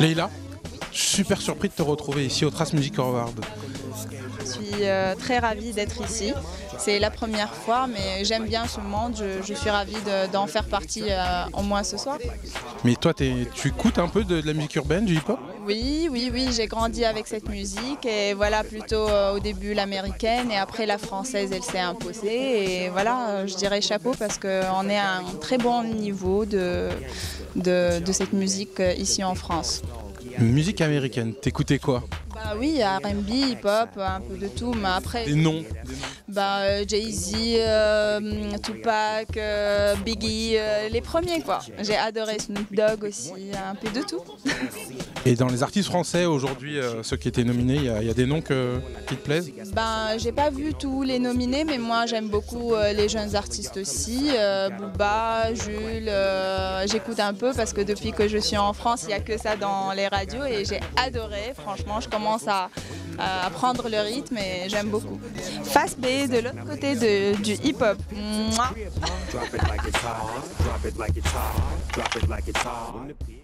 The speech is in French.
Leïla, super surpris de te retrouver ici au Trace Music Award. Suis euh, très ravie d'être ici. C'est la première fois, mais j'aime bien ce monde. Je, suis ravie d'en faire partie euh, au moins ce soir. Mais toi, tu écoutes un peu de, la musique urbaine, du hip-hop? Oui, oui, oui. J'ai grandi avec cette musique et voilà, plutôt euh, au début l'américaine et après la française, elle s'est imposée. Et voilà, je dirais chapeau parce qu'on est à un très bon niveau de, de cette musique ici en France. Musique américaine, t'écoutais quoi? Bah oui, RB, hip-hop, un peu de tout, mais après. Des noms bah, euh, Jay-Z, euh, Tupac, euh, Biggie, les premiers quoi. J'ai adoré Snoop Dogg aussi, un peu de tout. Et dans les artistes français aujourd'hui, ceux qui étaient nominés, il y, a des noms que, qui te plaisent? Ben, j'ai pas vu tous les nominés, mais moi j'aime beaucoup les jeunes artistes aussi. Booba, Jules, j'écoute un peu parce que depuis que je suis en France, il n'y a que ça dans les radios et j'ai adoré. Franchement, je commence à, prendre le rythme et j'aime beaucoup. Face B de l'autre côté du hip-hop.